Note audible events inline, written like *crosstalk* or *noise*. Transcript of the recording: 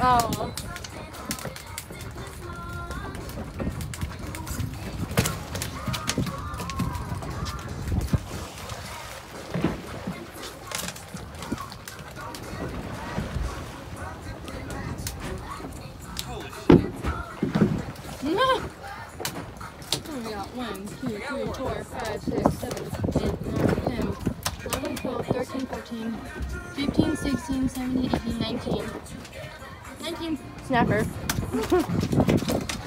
Oh. No. We got one, two, three, four, five, six, seven, eight, nine, 10, 11, 12, 13, 14, 15, 16, 17, 18, 19. 19 snapper. *laughs*